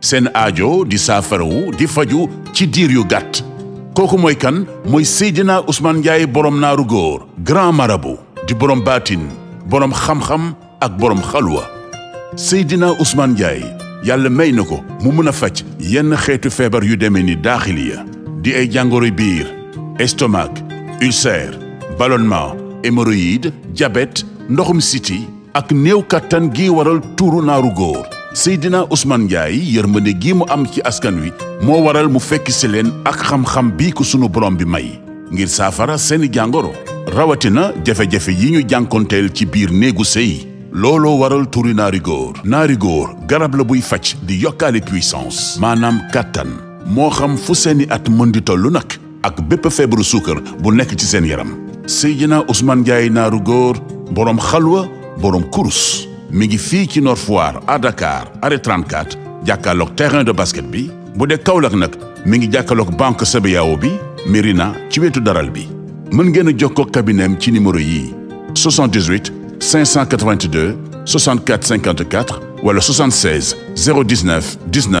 seen aajo di saafarawu di faju ci diir yu gàtt kooku mooy kan mooy Seydina Ousmane Ndiaye borom naaru góor grand marabout di borom baatin borom xam-xam ak borom xalwa Seydina Ousmane Ndiaye yàlla may na ko mu mën a faj yenn xeetu feebar yu demee ni daaxiliya di ay jàngoro biir estomac ulcère ballonnement hémorroïde diabète ndoxum siti ak néew kàttan gi waral tuuru naaru góor Seydina Ousmane Ndiaye yërmande gi mu am ci askan wi moo waral mu fekk si leen ak xam-xam bii ko sunu borom bi may ngir saafara seeni jàngoro rawatina jafe-jafe yi ñu jànkonteel ci biir néegu sëy looloo waral turi naari góor naari góor garab la buy faj di yokkaale puissance maanaam kàttan moo xam fu seeni at mën di tollu nag ak bépp feebaru suukar bu nekk ci seen yaram Seydina Ousmane Ndiaye naaru góor boroom xalwa boroom kurus mi ngi fii ci Nord Foire à Dakar arrêt 34 jàkkaarloog terrain de basket bi bu dee Kaolack nag mi ngi jàkkaarloog banque CBAO bi Mérina ci wetu daral bi mën ngeen a jokkoo kabineem ci numéro yii 78 582 64 54 wala 76 019 19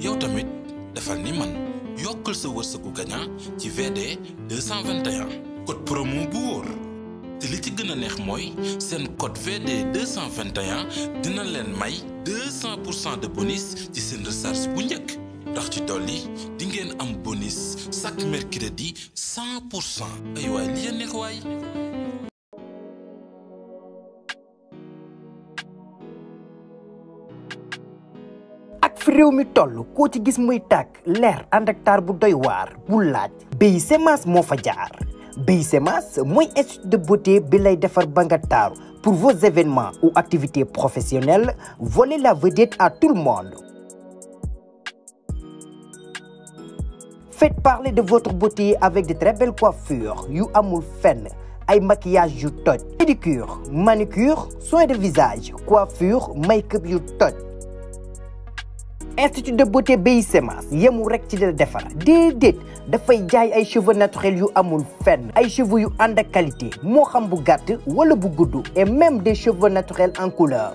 yow tamit defal ni man yokkal sa wërsëgu gagnant ci VD 221 code promo bu wóor te li ci gën a neex mooy seen code VD 221 dina leen may 200 pour cent de bonus ci seen recharge bu njëkk ndax ci dolli di ngeen am bonus chaque mercredi 100 pour cent ay waay li ya neex waay ak fi réew mi toll koo ci gis muy tàkk leer ànd ak taar bu doy waar bu laaj béy semence moo fa jaar béy semence mooy institut de beauté bi lay defar ba nga taaru pour vos événements ou activités professionnelles voler la vedette à tout le monde Faites parler de votre beauté avec de très belles coiffures yu amul fenn ay maquillage yu toj pédicure manucure soins de visage coiffure make-up yu toj institut de beauté Baye Semas yemul rek ci dina defar déedéet dafay jaay ay cheveux naturels yu amul fenn ay cheveux yu ànd ak qualité moo xam bu gàtt wala bu gudd et même des cheveux naturels en couleur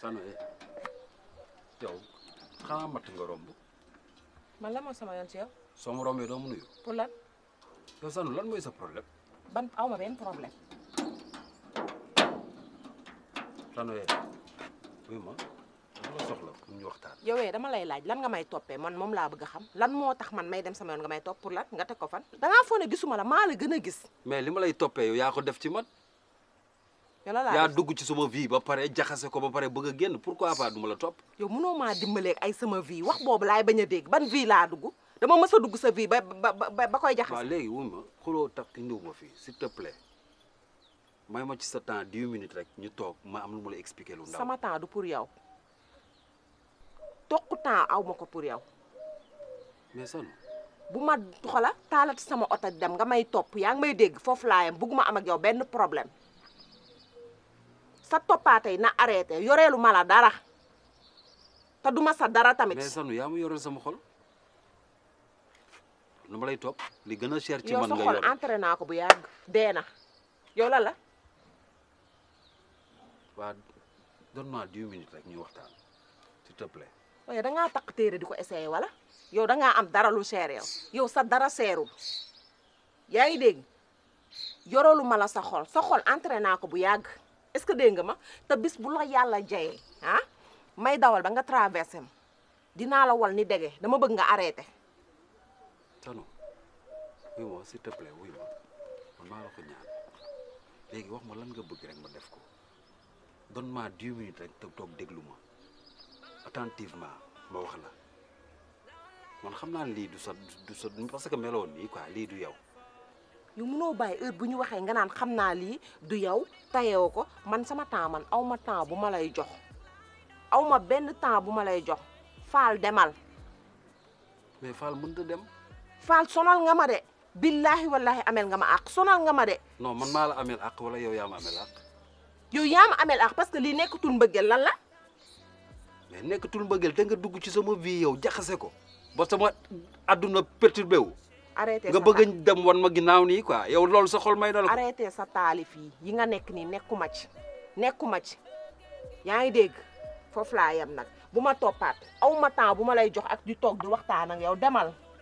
Sano eh yow xanaa matt nga romb man la moo sama yoon ci yow soo ma rombee doo ma nuyu pour lan yow Sano lan mooy sa problème ban aw ma benn problème Sano eh oui ma dama la soxla pour ñu waxtaan yow eh dama lay laaj lan nga may toppee man moom laa bëgg a xam lan moo tax man may dem sama yoon nga may topp pour lan nga teg ko fan dangaa foog ne gisuma la maa la gën a gis mais li ma lay toppee yow yaa ko def ci man yow la laa yaa def dugg ci sama vie ba pare jaxase ko ba pare bëgg a génn pourquoi pas du ma la topp yow mënoo maa dimbaleeg ay sama vie wax boobu laay bañ a dégg ban vie laa dugg dama mës a dugg sa vie ba ba ba ba koy waaw jaxase léegi wuy ma xuloo tax indiw ma fii s'il te plaît may ma ci sa temps dix minutes rek ñu toog ma am lu ma la expliquer lu ndaw sama temps du pour yow toq temps aw ma ko pour yow mais sanu bu ma xola taalat sama oto di dem nga may topp yaa ngi may dégg foofu laa yem bugguma am ak yow benn problème sa toppaatey na arrêté yoreelu ma la dara te du ma sa dara tamit mais sanu yaa ma yoreel sama xol lu ma lay topp li gën a cher ci yow man sa nga xol yor entré naa ko bu yàgg dee na yow la la waa donne-moi dix minutes rek ñu waxtaan s'il te plaît. waaye da ngaa takk téere di ko essayé wala yow da ngaa am dara lu seer yow yow sa dara seerul yaa ngi dégg yoroolu ma la sa xol sa xol entraîné naa ko bu yàgg est-ce que dégg nga ma te bis bu la yàlla jayee ah may dawal ba nga traversé ma dinaa la wal ni dege dama bëgg nga arrêté. Tanu wuy ma s'il te plaît wuy ma man maa la ko ñaan léegi wax ma lan nga bëgg rek ma def ko donne-moi dix minutes rek toog toog déglu ma attentivement ma wax la man xam naa ne lii du sa du sa parce que meloon nii quoi lii du yow. yu munoo bàyyi heure bu ñu waxee nga naan xam naa lii du yow tayoo ko man sama temps man aw ma temps bu ma lay jox aw ma benn temps bu ma lay jox faal demal mais Fall mënut a dem. faal sonal nga ma de billaahi wallaahi amel nga ma àq sonal nga ma de non man maa la ameel àq wala yow yaa ma ameel àq. yow yaa ma amel ak parce que lii nekkatul mbëggeel lan la mais nekkatul mbëggeel da nga dugg ci sama vie yow jaxase ko ba sama àdduna perturbé wu arrêté nga sa bëgg a dem wan ma ginnaaw nii quoi yow loolu sa xol may na la ko arrêté sa taalif yi yi nga nekk nii nekkuma ci nekkuma ci yaa ngi dégg foofu laa yem nag bu ma toppaat aw ma temps bu ma lay jox ak di toog di waxtaan ak yow demal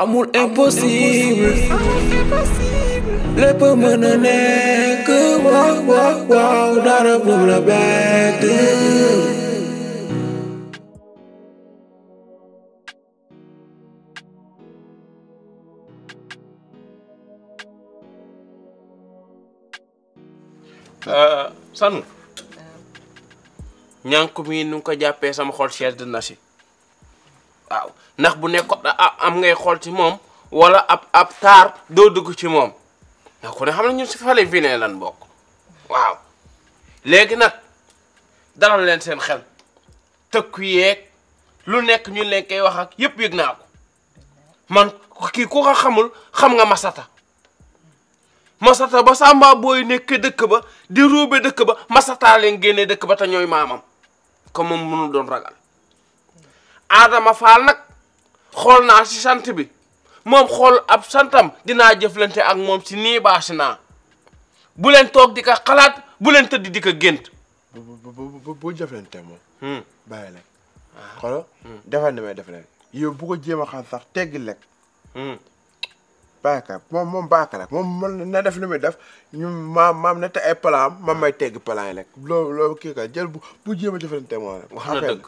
amul impossible lépp mën na nekk waaw waaw waaw dara bu la bett Euh, sanu ñànk mi nu ko jàppee sama xol sedd na si waaw ndax bu nekkoon am ngay xool ci moom wala ab ab taar doo dugg ci moom ndax ku ne xam ne ñun si fale vine lan bokk waaw léegi nag dalal leen seen xel tëkku yeeg lu nekk ñu leen koy wax ak yëpp yëg naa ko man kii ku ko xamul xam nga masata masata ba samba booy nekk dëkk ba di ruube dëkk ba masata leen génne dëkk ba te ñooy maamam ko moom mënul doon ragal Adama Fall nag xool naa si sant bi moom xool ab santam dinaa jëflante ak moom si nii baa si naa bu leen toog di ko xalaat bu leen tëdd di ko gént bu bu bu bu bu jëflante moom. Hmm. bàyyi leen. Ah. xoolal hmm. defal ni may def leen. yow bu ko jéem a xam sax teggi lekk. Hmm. bàyyi ka moom moom bàyyi ka rek moom man na def li muy def ñu maam maam na te ay plan am man may teggi plan yi rek loolu loolu kii ka jël bu bu jéem a jëflante moom rek. wax na dëgg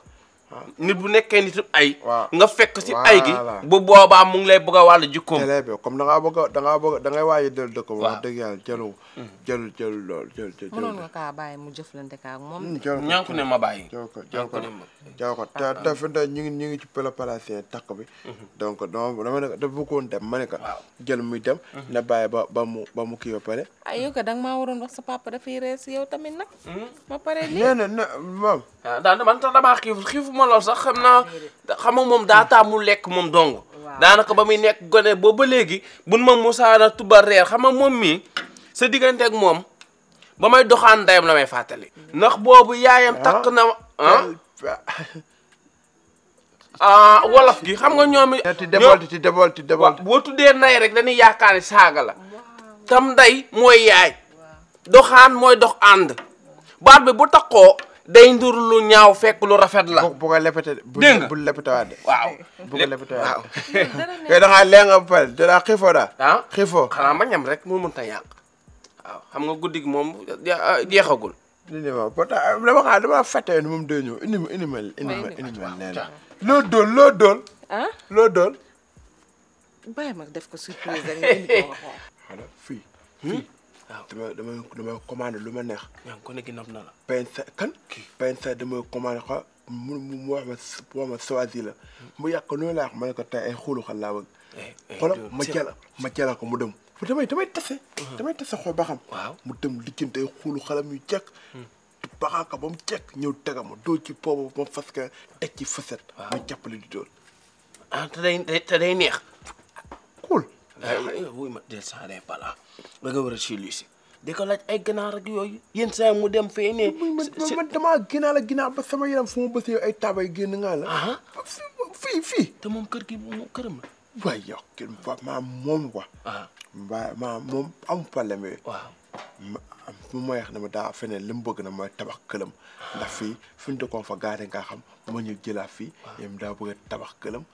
nit bu nekkee nit ay. nga fekk si ay gi. bu boobaa mu ngi lay bëgg a wàllu jikkoom. télé bi comme da ngaa bëgg a da ngaa bëgg da ngay waaj a dellu dëkk. waaw wax dëgg yàlla jëlu. Mm. jël jël lool jël jël. mënoon nga kaa bàyyi mu jëflante ak moom. Mm, jël ko ñànku ne ma bàyyi. jël ko jël ko jël ko te te fi ñu ngi ñu ngi ci préparation takk bi. Mm-hmm. donc donc dama ne ko dafa bëggoon dem ma ne ko. jël muy dem. Mm-hmm. na bàyyi ba ba mu ba mu kii ba pare. aywa ka da nga maa waroon wax sa papa dafay rees yow tamit nag. Hmm? ma pare nii nee na nee moom. ah daan man tax damaa xiif xiifu ma lool sax xam naa xam nga moom daa taamu lekk moom dong. Waaw. daanaka ba muy nekk gone boobu ba léegi buñ ma musaana tuba reer xam nga moom mii sa diggante ak moom ba may doxaan ndeyam la may fàttali. ndax boobu yaayam takk na ma ah. ah wolof gi xam nga ñoom it. ti dévolte ti dévolte ti dévolte. boo tuddee nay rek dañuy yaakaar ne saaga la. tam nday mooy yaay. doxaan mooy dox ànd. baat bi bu takkoo day ndur lu ñaaw fekk lu rafet la. bu bu ko lepete de. bu Dégg nga. bu lepetewaat de. waaw bu ko lepetewaat waaw. de. yow da ngaa lee nga ba pare da daa xiifoo daa. ah xiifoo. xanaa ma ñam rek moo mënta yàq. waaw xam nga guddi gi moom ah, jeexagul. li ne ma ba tax dama xaar dama fàtte ne moom day ñëw indi ma indi ma indi ma indi ma nee na. loo dool loo dool. ah loo dool. bàyyi ma def ko surprise rek nga indi ko waxoon. voilà fii. Hmm? fii waaw dama dama dama commandé lu ma neex. yaa ngi ko ne gi nam na la. benn sa kan. benn sa dama commandé quoi. mu mu wax ma wax ma sawaasi la mu yàq noonu laa wax ma ne ko tey ay xoolu xal laa bëgg eh, eh, xoolal ma jala ma jala ko mu dem fu damay damay tase uh-huh. damay tase xool ba xam waaw mu dem lijjante ay xoolu xalam yu jekk hmm. baxaaka ba mu jekk ñëw tega ma dóor ci poobu ba mu fas ka teg ci faset ma jàppale di dóor ah te day te day neex cool eh, wuy ma del ça n'est pas là da nga war a si di ko laaj ay ganaar ak yooyu yenn saa mu dem fee ne. man damaa ginaar la ginaar ba sama yaram fu mu bës yow ay taabay génn ngaa la. fii fii. te moom kër gi moom këram la. waaye yow kenn fa maa moom quoi. waaw maa moom am problème yooyu. waaw ma mu ma wax ne ma daa feneen li mu bëgg na mooy tabax këram. ndax fii fi ñu dëkkoon fa gaare nga xam ma ñu jëlaat fii. waaw yéen daa bëgg a tabax këram.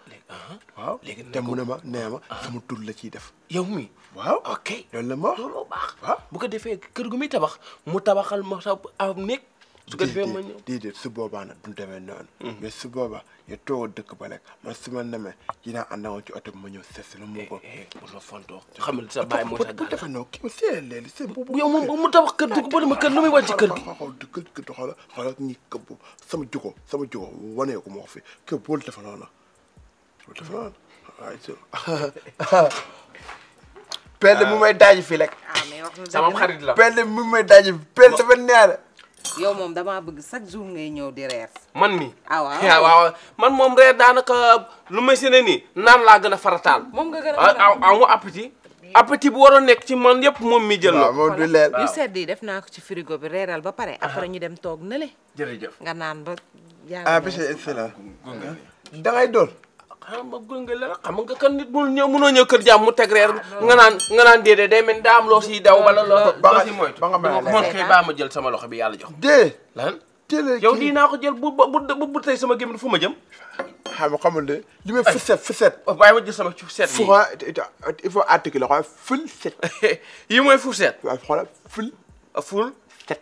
waaw te mu ne ma nee ma sama tur la ciy def. yow mi waaw ok loolu la ma wax loolu baax waaw bu ko defee kër gu muy tabax mu tabaxal ma sa ab néeg su ko defee ma ñëw déedéet su boobaa nag du demee noonu hmm. mais su boobaa yow toog dëkk ba rek man su ma demee dinaa ànd ak ci oto bi ma ñëw seet si lu mu ko eh, eh, bu la fontoo xamal sa bàyyi moo sa gàllankoor non kii ma seet leen seet boobu yow moom mu tabax kër dugg ba ma kër lu muy wàcc kër gi xool du kër gi xoolal xoolal ñi këpp sama jugo sama jugo waneeku moo fi kër boolu dafa noonu What the fuck? Alright, so. Pelle mu may daaj fii rek. ah mais wax na dëgg sama nag. xarit la Pelle mu may daaj fii. Pelle dafa neex. yow moom damaa bëgg chaque jour ngay ñëw di reer. man mi ah waaw yaa waaw man moom reer daanaka lu may sene nii naan laa gën a farataal moom nga gën a ah ah ah mu appétit appétit bu waroon nekk ci man yëpp moom mi jël na waaw moom du leer. yu sedd yi def naa ko ci frigo bi reeral ba pare après ñu dem toog nële jërëjëf nga naan ba yàlla ah bés et cela da ngay doon xam nga gunge la rek xam nga kan nit mu ñëw mënoo ñëw kër jàmm mu teg reer nga naan nga naan déedéet day mel ni daa am loo siy daw wala loo ba loo nga- siy moytu ba nga mën a lekk. man kay baa ma jël sama loxo bi yàlla jox dee lan télé yow kii. dii naa ko jël bu bu bu bu tey sama gémmiñ fu ma jëm xam nga xamul de li may fëset fëset bàyyi ma jël sama ci seet fu yi nga il faut articuler xoolal ful set yi mooy fourchette waaw xoolal ful ful set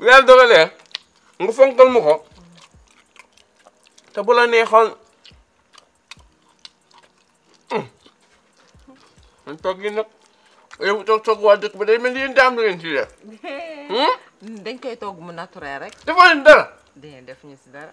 yàlla dogalee nga fonkal mu ko te bu la neexoon man toog yi nag yow toog toog waa dëkk ba day mel ni yéen daam la ngeen ci def dañ koy togg mu naturel rek dafa leen dara dinañ def ñu si dara